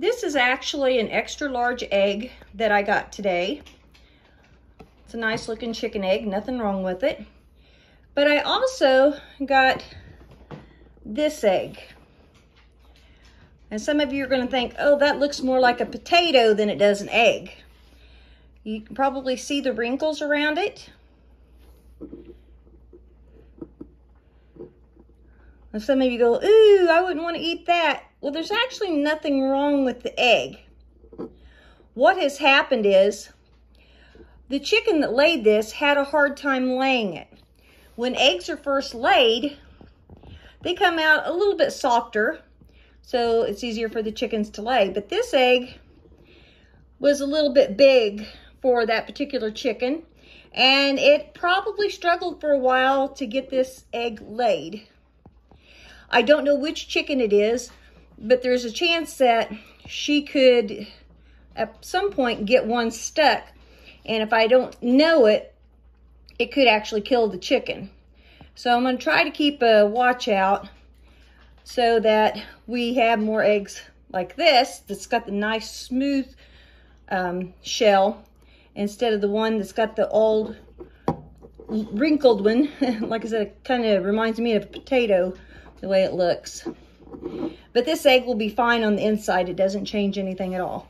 This is actually an extra large egg that I got today. It's a nice looking chicken egg, nothing wrong with it. But I also got this egg. And some of you are going to think, oh, that looks more like a potato than it does an egg. You can probably see the wrinkles around it. And some of you go, ooh, I wouldn't want to eat that. Well, there's actually nothing wrong with the egg. What has happened is the chicken that laid this had a hard time laying it. When eggs are first laid, they come out a little bit softer, so it's easier for the chickens to lay. But this egg was a little bit big for that particular chicken, and it probably struggled for a while to get this egg laid. I don't know which chicken it is, but there's a chance that she could at some point get one stuck. And if I don't know it, it could actually kill the chicken. So I'm going to try to keep a watch out so that we have more eggs like this that's got the nice smooth um, shell instead of the one that's got the old wrinkled one. like I said, it kind of reminds me of a potato the way it looks. But this egg will be fine on the inside. It doesn't change anything at all.